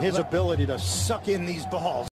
His ability to suck in these balls.